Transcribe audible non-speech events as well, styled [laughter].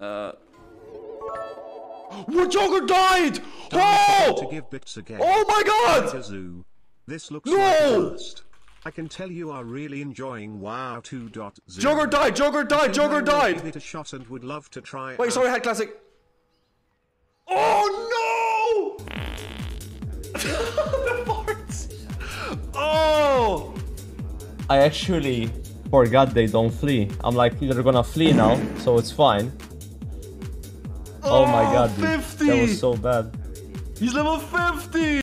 Uh. What Jokerd died! To Oh! give bits again. Oh my god! Guzu. This looks No! like a. I can tell you are really enjoying WoW 2.0. Jokerd died! Jokerd died! Joker I will died! Give it a shot and would love to try. Wait, out. sorry, I had classic. Oh no! the parts. [laughs] Oh! I actually forgot they don't flee. I'm like, they're gonna flee now, so it's fine. Oh, my ah, god, dude. 50! That was so bad. He's level 50!